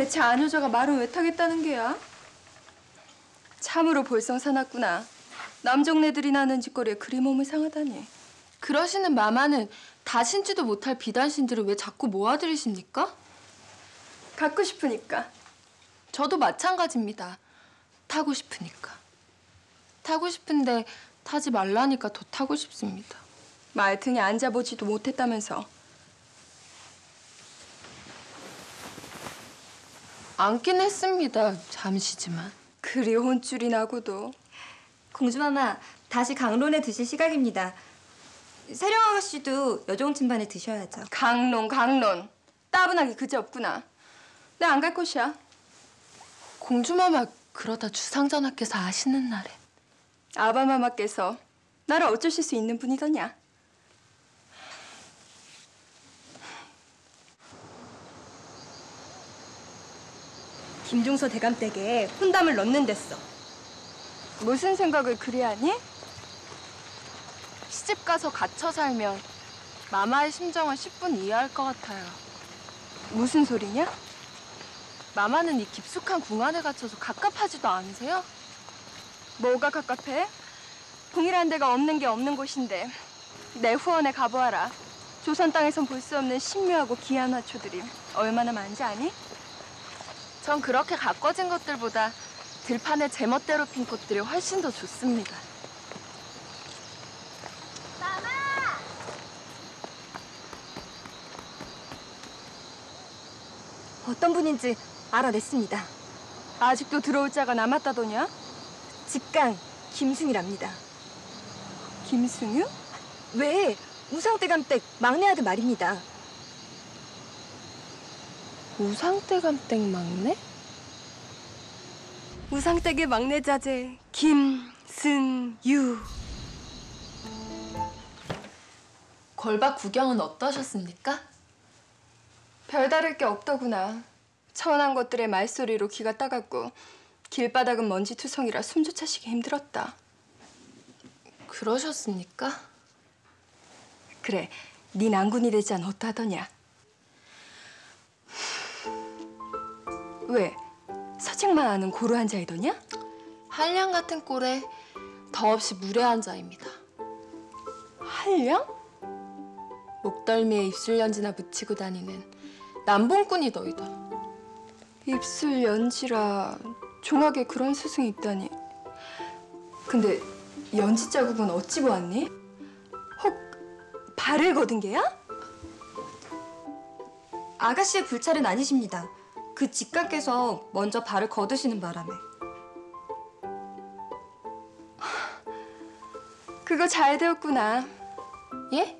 대체 안 여자가 말은 왜 타겠다는 게야? 참으로 볼성 사납구나. 남정네들이 나는 짓거리에 그리 몸을 상하다니. 그러시는 마마는 다신지도 못할 비단신들을 왜 자꾸 모아들이십니까? 갖고 싶으니까. 저도 마찬가지입니다. 타고 싶으니까. 타고 싶은데 타지 말라니까 더 타고 싶습니다. 말 등에 앉아보지도 못했다면서. 앉긴 했습니다. 잠시지만. 그리 혼쭐이 나고도. 공주마마, 다시 강론에 드실 시각입니다. 세령 아가씨도 여종 침반에 드셔야죠. 강론 강론. 따분하게 그지 없구나. 나안갈 곳이야. 공주마마 그러다 주상전하께서 아시는 날에 아바마마께서 나를 어쩌실 수 있는 분이더냐. 김종서 대감 댁에 혼담을 넣는 데어 무슨 생각을 그리 하니? 시집 가서 갇혀 살면 마마의 심정을 10분 이해할 것 같아요. 무슨 소리냐? 마마는 이 깊숙한 궁 안에 갇혀서 갑갑하지도 않으세요? 뭐가 갑갑해? 궁이란 데가 없는 게 없는 곳인데 내 후원에 가보아라. 조선 땅에선 볼 수 없는 신묘하고 귀한 화초들이 얼마나 많지 아니? 전 그렇게 가꿔진 것들보다 들판에 제멋대로 핀 꽃들이 훨씬 더 좋습니다. 어떤 분인지 알아냈습니다. 아직도 들어올 자가 남았다더냐? 직강 김승이랍니다. 김승유? 왜? 우상대감댁 막내 아들 말입니다. 우상대감댁 막내? 우상댁의 막내 자제 김승유. 걸박 구경은 어떠셨습니까? 별다를 게 없더구나. 천한 것들의 말소리로 귀가 따갑고 길바닥은 먼지투성이라 숨조차 쉬기 힘들었다. 그러셨습니까? 그래, 네 난군이 되지 않 어떠하더냐? 왜? 서책만 아는 고루한 자이더냐? 한량 같은 꼴에 더없이 무례한 자입니다. 한량? 목덜미에 입술 연지나 붙이고 다니는 남봉꾼이 너이다. 입술 연지라 종학에 그런 스승이 있다니. 근데 연지 자국은 어찌 보았니? 혹 발을 거둔 게야? 아가씨의 불찰은 아니십니다. 그 직감께서 먼저 발을 거두시는 바람에. 그거 잘 되었구나. 예?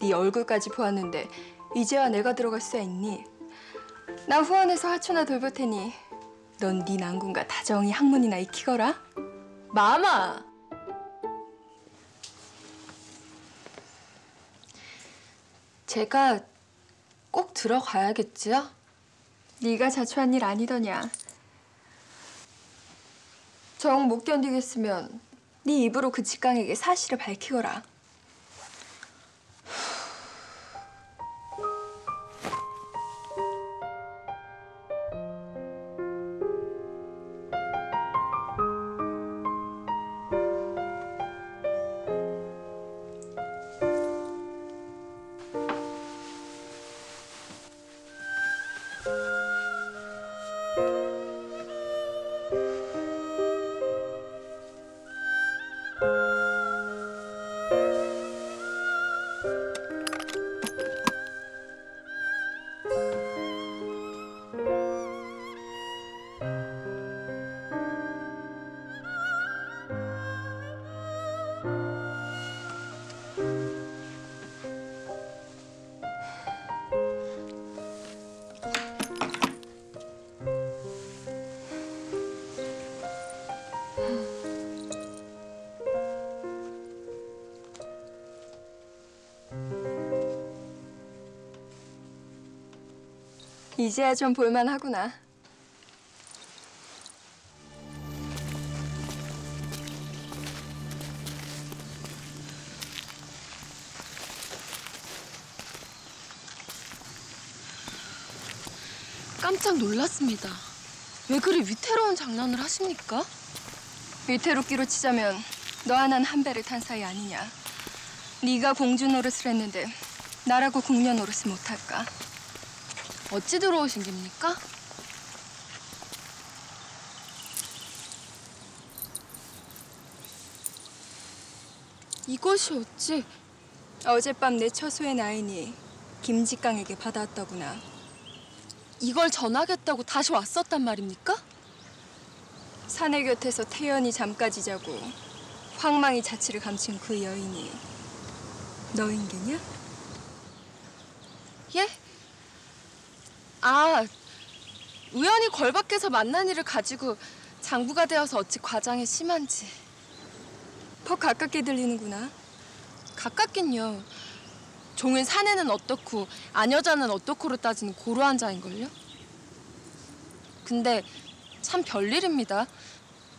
네 얼굴까지 보았는데 이제와 내가 들어갈 수야 있니? 나 후원해서 하초나 돌볼 테니 넌 네 난군과 다정히 학문이나 익히거라. 마마! 제가 꼭 들어가야겠지요? 네가 자초한 일 아니더냐. 정 못 견디겠으면 네 입으로 그 직강에게 사실을 밝히거라. 이제야 좀 볼만하구나. 깜짝 놀랐습니다. 왜 그리 위태로운 장난을 하십니까? 위태롭기로 치자면 너 하나는 한 배를 탄 사이 아니냐. 네가 공주 노릇을 했는데 나라고 궁녀 노릇을 못할까? 어찌 들어오신 겁니까? 이것이 어찌 어젯밤 내 처소의 나인이 김직강에게 받아왔더구나. 이걸 전하겠다고 다시 왔었단 말입니까? 사내 곁에서 태연이 잠까지 자고 황망이 자취를 감춘 그 여인이 너인 게냐? 예? 아, 우연히 걸 밖에서 만난 일을 가지고 장부가 되어서 어찌 과장이 심한지 더 가깝게 들리는구나. 가깝긴요. 종일 사내는 어떻고 아녀자는 어떻고로 따지는 고루한 자인걸요? 근데 참 별일입니다.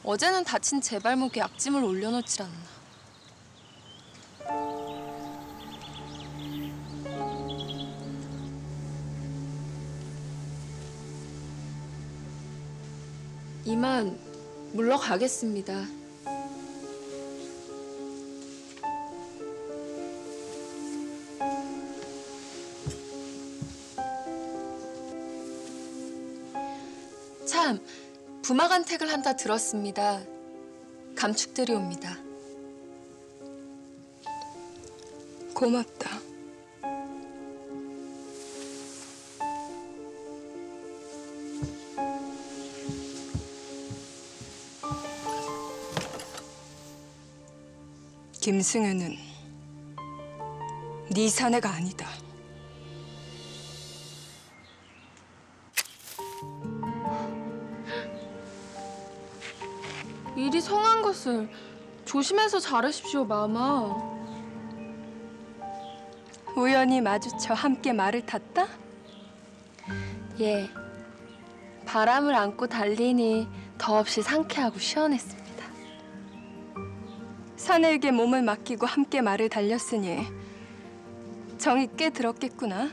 어제는 다친 제 발목에 약짐을 올려놓질 않나. 이만 물러가겠습니다. 참, 부마간택을 한다 들었습니다. 감축드리옵니다. 고맙다. 김승현은 네 사내가 아니다. 일이 성한 것을 조심해서 잘하십시오, 마마. 우연히 마주쳐 함께 말을 탔다? 예. 바람을 안고 달리니 더없이 상쾌하고 시원했습니다. 사내에게 몸을 맡기고 함께 말을 달렸으니 정이 꽤 들었겠구나.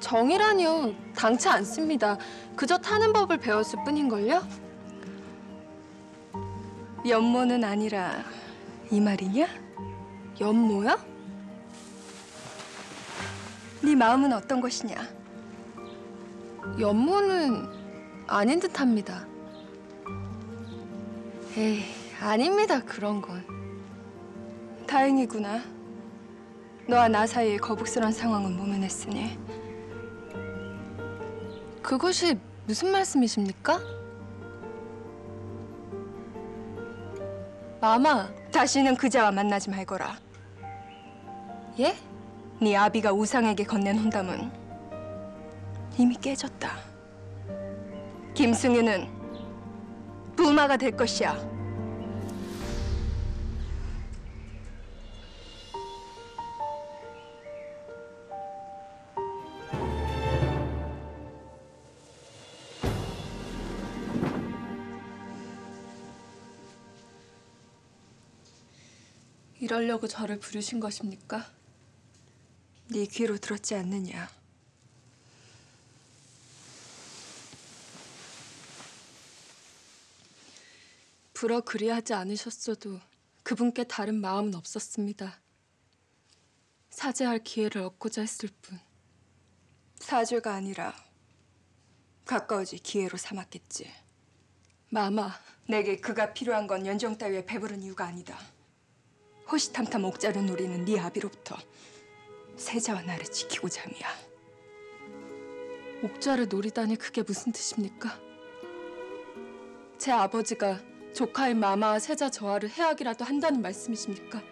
정이라니요, 당치 않습니다. 그저 타는 법을 배웠을 뿐인걸요? 연모는 아니라 이 말이냐? 연모야? 네 마음은 어떤 것이냐? 연모는 아닌 듯합니다. 에이, 아닙니다, 그런 건. 다행이구나. 너와 나 사이의 거북스런 상황은 모면했으니 그것이 무슨 말씀이십니까? 마마, 다시는 그자와 만나지 말거라. 예? 네 아비가 우상에게 건넨 혼담은 이미 깨졌다. 김승윤은 부마가 될 것이야. 이러려고 저를 부르신 것입니까? 네 귀로 들었지 않느냐? 불어 그리하지 않으셨어도 그분께 다른 마음은 없었습니다. 사죄할 기회를 얻고자 했을 뿐. 사죄가 아니라 가까워질 기회로 삼았겠지. 마마, 내게 그가 필요한 건 연정 따위에 배부른 이유가 아니다. 호시탐탐 옥자를 노리는 네 아비로부터 세자와 나를 지키고자 함이야. 옥자를 노리다니 그게 무슨 뜻입니까? 제 아버지가 조카인 마마와 세자 저하를 해하기라도 한다는 말씀이십니까?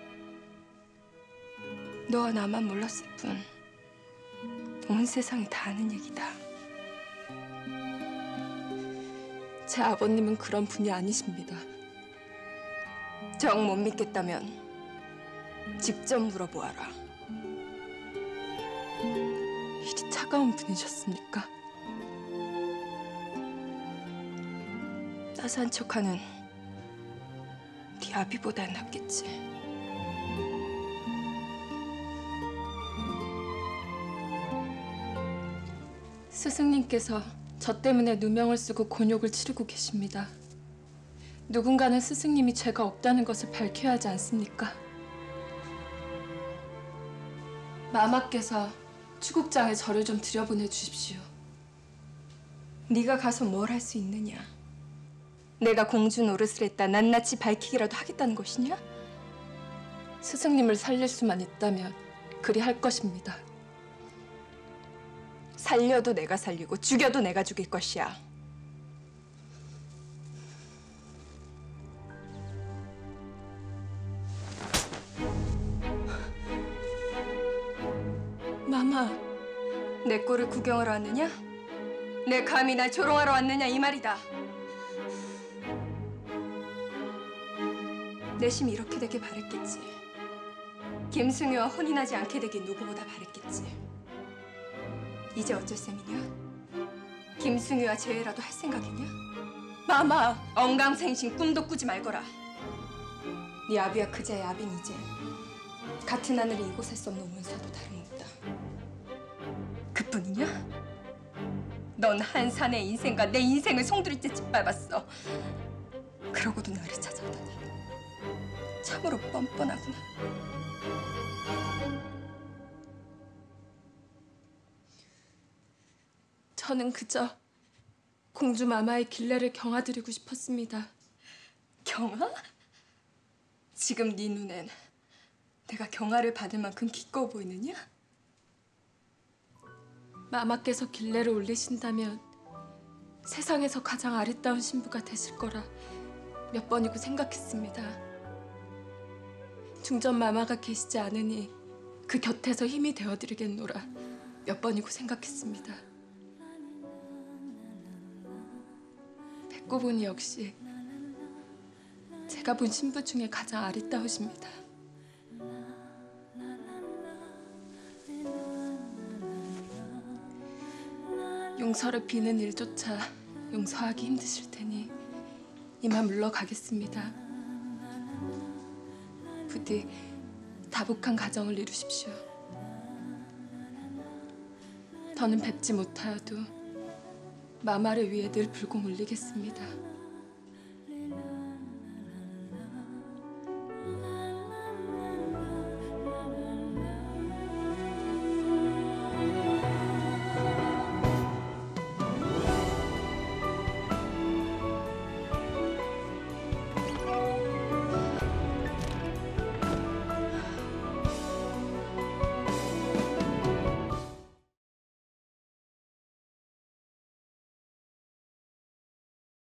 너와 나만 몰랐을 뿐. 온 세상이 다 아는 얘기다. 제 아버님은 그런 분이 아니십니다. 정 못 믿겠다면 직접 물어보아라. 이리 차가운 분이셨습니까? 따스한 척하는 네 아비보다 낫겠지. 스승님께서 저 때문에 누명을 쓰고 곤욕을 치르고 계십니다. 누군가는 스승님이 죄가 없다는 것을 밝혀야 하지 않습니까? 마마께서 추국장에 저를 좀 들여보내 주십시오. 네가 가서 뭘 할 수 있느냐? 내가 공주 노릇을 했다 낱낱이 밝히기라도 하겠다는 것이냐? 스승님을 살릴 수만 있다면 그리 할 것입니다. 살려도 내가 살리고 죽여도 내가 죽일 것이야. 마마, 내 꼴을 구경하러 왔느냐? 내 감히 날 조롱하러 왔느냐 이 말이다. 내심이 이렇게 되길 바랬겠지. 김승유와 혼인하지 않게 되길 누구보다 바랬겠지. 이제 어쩔 셈이냐? 김승유와 재회라도 할 생각이냐? 마마, 엉강생신 꿈도 꾸지 말거라. 네 아비와 그자의 아비는 이제 같은 하늘에 이곳에 수 없는 운사도 다름없다. 그뿐이냐? 넌 한산의 인생과 내 인생을 송두리째 짓밟았어. 그러고도 나를 찾아오다니 참으로 뻔뻔하구나. 저는 그저 공주 마마의 길례를 경화드리고 싶었습니다. 경아? 지금 네 눈엔 내가 경아를 받을 만큼 기꺼워 보이느냐? 마마께서 길례를 올리신다면 세상에서 가장 아리따운 신부가 되실 거라 몇 번이고 생각했습니다. 중전 마마가 계시지 않으니 그 곁에서 힘이 되어드리겠노라 몇 번이고 생각했습니다. 백고분이 역시 제가 본 신부 중에 가장 아리따우십니다. 용서를 비는 일조차 용서하기 힘드실 테니 이만 물러가겠습니다. 부디 다복한 가정을 이루십시오. 더는 뵙지 못하여도 마마를 위해 늘 불공 올리겠습니다.